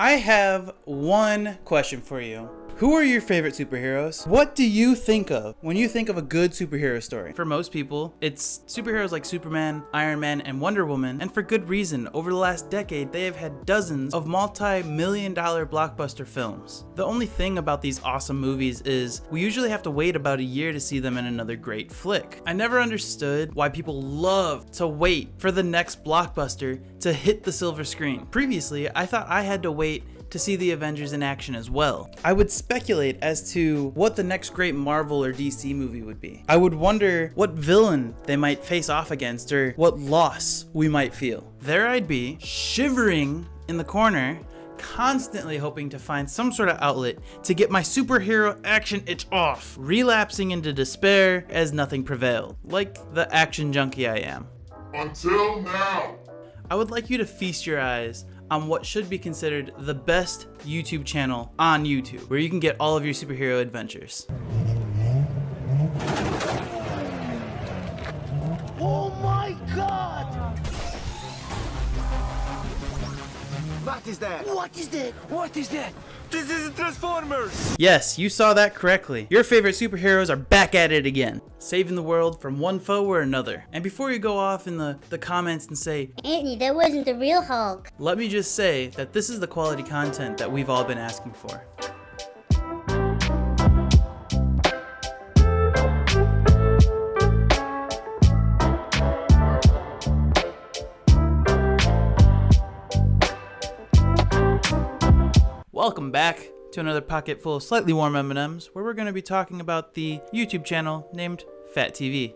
I have one question for you. Who are your favorite superheroes? What do you think of when you think of a good superhero story? For most people, it's superheroes like Superman, Iron Man, and Wonder Woman, and for good reason. Over the last decade, they have had dozens of multi-million dollar blockbuster films. The only thing about these awesome movies is we usually have to wait about a year to see them in another great flick. I never understood why people love to wait for the next blockbuster to hit the silver screen. Previously, I thought I had to wait to see the Avengers in action as well. I would speculate as to what the next great Marvel or DC movie would be. I would wonder what villain they might face off against or what loss we might feel. There I'd be, shivering in the corner, constantly hoping to find some sort of outlet to get my superhero action itch off, relapsing into despair as nothing prevailed, like the action junkie I am. Until now. I would like you to feast your eyes on what should be considered the best YouTube channel on YouTube, where you can get all of your superhero adventures. Oh my god! What is that? What is that? What is that? This is Transformers! Yes, you saw that correctly. Your favorite superheroes are back at it again, saving the world from one foe or another. And before you go off in the, the comments and say, Anthony, that wasn't the real Hulk. let me just say that this is the quality content that we've all been asking for. Welcome back to another pocket full of slightly warm M&Ms where we're going to be talking about the YouTube channel named Fat TV.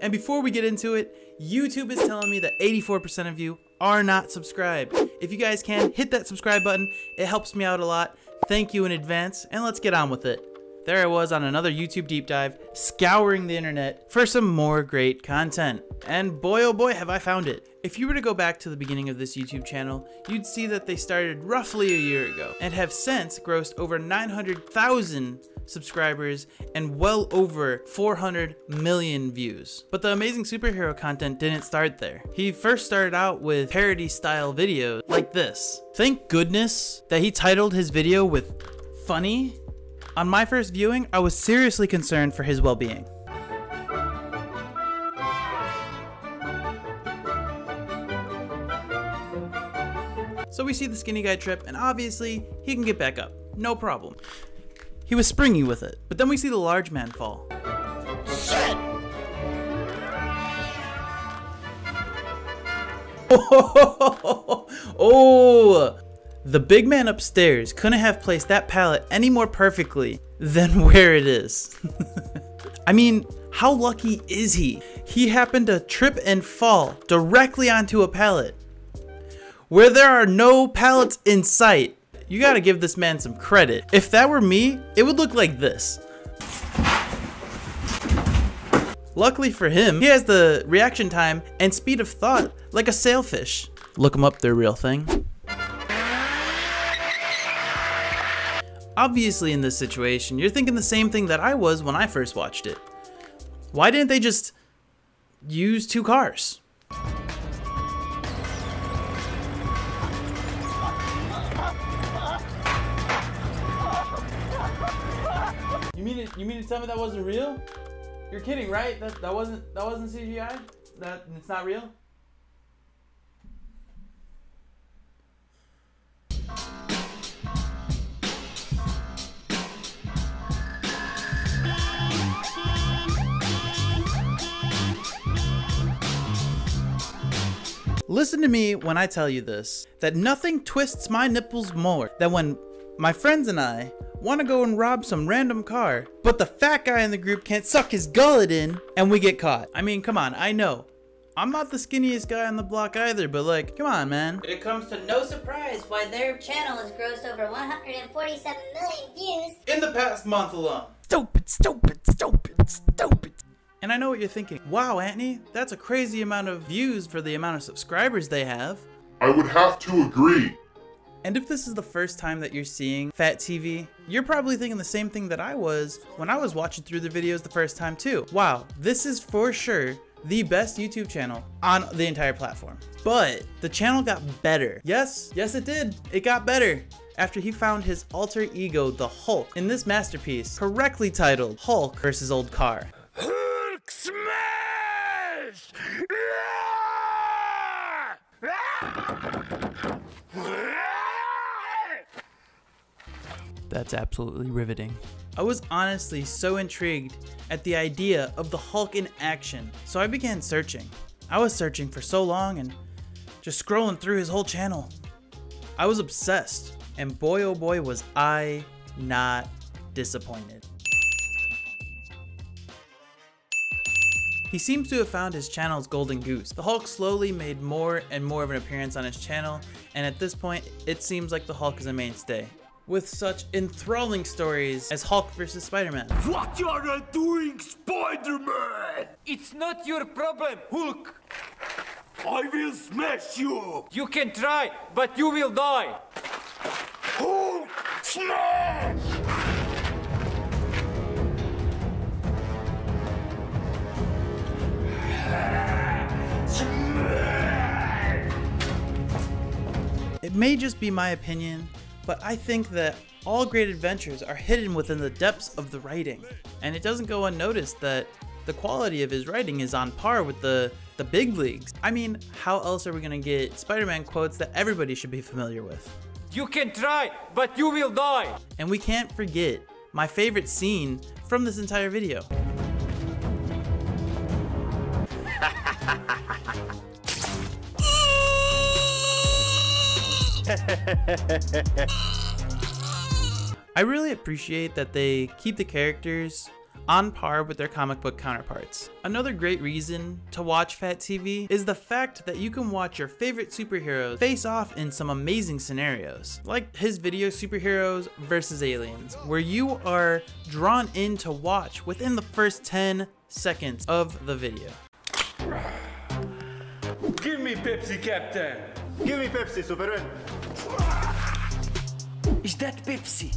And before we get into it, YouTube is telling me that 84% of you are not subscribed. If you guys can, hit that subscribe button. It helps me out a lot. Thank you in advance, and let's get on with it. There I was on another YouTube deep dive, scouring the internet for some more great content. And boy oh boy have I found it. If you were to go back to the beginning of this YouTube channel, you'd see that they started roughly a year ago and have since grossed over 900,000 subscribers and well over 400 million views. But the amazing superhero content didn't start there. He first started out with parody style videos like this. Thank goodness that he titled his video with funny. On my first viewing, I was seriously concerned for his well-being. So we see the skinny guy trip, and obviously, he can get back up. No problem. He was springy with it. But then we see the large man fall. Shit! oh! The big man upstairs couldn't have placed that pallet any more perfectly than where it is. I mean, how lucky is he? He happened to trip and fall directly onto a pallet. Where there are no pallets in sight, you gotta give this man some credit. If that were me, it would look like this. Luckily for him, he has the reaction time and speed of thought like a sailfish. Look him up, they're real thing. Obviously in this situation, you're thinking the same thing that I was when I first watched it. Why didn't they just use two cars? You mean it, you mean to tell me that wasn't real? You're kidding, right? That that wasn't that wasn't CGI? That it's not real? Listen to me when I tell you this that nothing twists my nipples more than when my friends and I want to go and rob some random car, but the fat guy in the group can't suck his gullet in and we get caught. I mean, come on, I know. I'm not the skinniest guy on the block either, but like, come on, man. It comes to no surprise Why their channel has grossed over 147 million views. in the past month alone. Stupid, stupid, stupid, stupid. And I know what you're thinking. Wow, Anthony, that's a crazy amount of views for the amount of subscribers they have. I would have to agree. And if this is the first time that you're seeing Fat TV, you're probably thinking the same thing that I was when I was watching through the videos the first time too. Wow, this is for sure the best YouTube channel on the entire platform. But the channel got better. Yes, yes it did. It got better after he found his alter ego, the Hulk, in this masterpiece, correctly titled Hulk vs. Old Car. Hulk smash! That's absolutely riveting. I was honestly so intrigued at the idea of the Hulk in action, so I began searching. I was searching for so long and just scrolling through his whole channel. I was obsessed, and boy oh boy was I not disappointed. He seems to have found his channel's golden goose. The Hulk slowly made more and more of an appearance on his channel, and at this point, it seems like the Hulk is a mainstay. With such enthralling stories as Hulk vs. Spider-Man. What you are doing, Spider-Man? It's not your problem, Hulk. I will smash you! You can try, but you will die. Hulk smash! It may just be my opinion, but I think that all great adventures are hidden within the depths of the writing. And it doesn't go unnoticed that the quality of his writing is on par with the, the big leagues. I mean, how else are we gonna get Spider-Man quotes that everybody should be familiar with? You can try, but you will die. And we can't forget my favorite scene from this entire video. I really appreciate that they keep the characters on par with their comic book counterparts. Another great reason to watch Fat TV is the fact that you can watch your favorite superheroes face off in some amazing scenarios, like his video Superheroes vs. Aliens, where you are drawn in to watch within the first 10 seconds of the video. Give me Pepsi, Captain. Give me Pepsi, Superman. Is that Pepsi?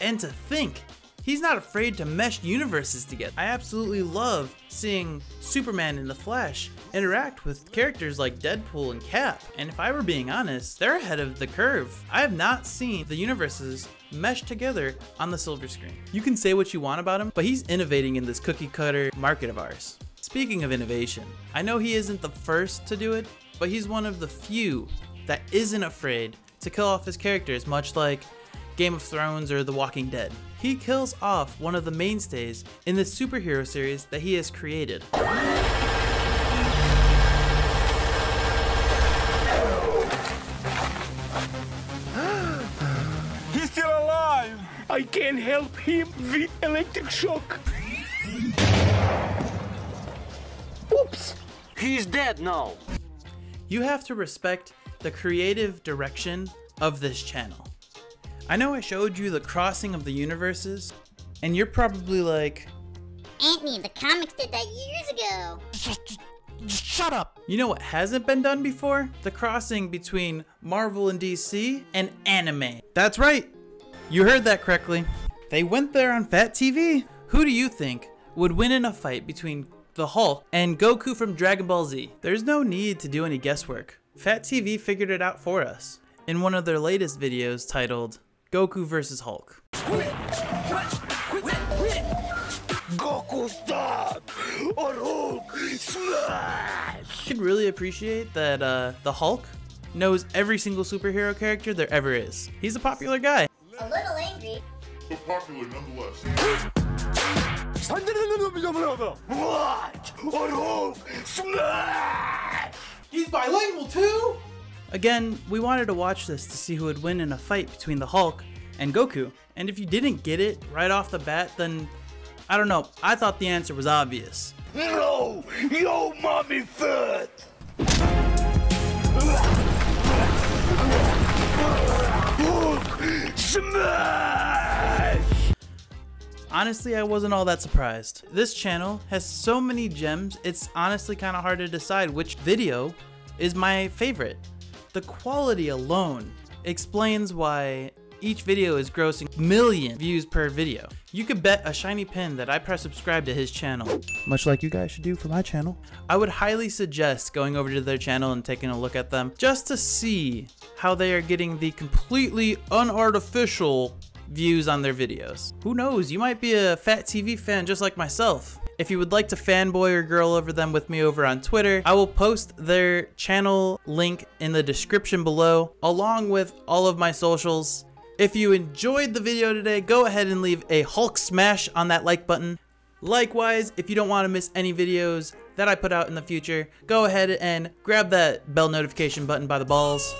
And to think, he's not afraid to mesh universes together. I absolutely love seeing Superman in the Flash interact with characters like Deadpool and Cap. And if I were being honest, they're ahead of the curve. I have not seen the universes mesh together on the silver screen. You can say what you want about him, but he's innovating in this cookie cutter market of ours. Speaking of innovation, I know he isn't the first to do it, but he's one of the few that isn't afraid to kill off his characters, much like Game of Thrones or The Walking Dead. He kills off one of the mainstays in the superhero series that he has created. I can't help him with electric shock. Oops! He's dead now. You have to respect the creative direction of this channel. I know I showed you the crossing of the universes, and you're probably like, Anthony, the comics did that years ago. Shut up! you know what hasn't been done before? The crossing between Marvel and DC and anime. That's right! You heard that correctly. They went there on Fat TV. Who do you think would win in a fight between the Hulk and Goku from Dragon Ball Z? There's no need to do any guesswork. Fat TV figured it out for us in one of their latest videos titled Goku vs. Hulk. Goku stop! Or Hulk smash! could really appreciate that uh, the Hulk knows every single superhero character there ever is. He's a popular guy. A little angry. But popular nonetheless. What? Or Hulk smash! He's bilingual too! Again, we wanted to watch this to see who would win in a fight between the Hulk and Goku. And if you didn't get it right off the bat, then I don't know. I thought the answer was obvious. No! Yo, mommy fat! Hulk smash! Honestly, I wasn't all that surprised. This channel has so many gems, it's honestly kind of hard to decide which video is my favorite. The quality alone explains why each video is grossing million views per video. You could bet a shiny pin that I press subscribe to his channel, much like you guys should do for my channel. I would highly suggest going over to their channel and taking a look at them just to see how they are getting the completely unartificial views on their videos. Who knows, you might be a Fat TV fan just like myself. If you would like to fanboy or girl over them with me over on Twitter, I will post their channel link in the description below, along with all of my socials. If you enjoyed the video today, go ahead and leave a Hulk smash on that like button. Likewise, if you don't want to miss any videos that I put out in the future, go ahead and grab that bell notification button by the balls.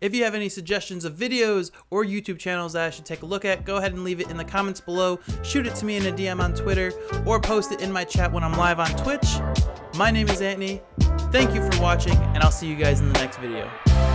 If you have any suggestions of videos or YouTube channels that I should take a look at, go ahead and leave it in the comments below, shoot it to me in a DM on Twitter, or post it in my chat when I'm live on Twitch. My name is Anthony, thank you for watching, and I'll see you guys in the next video.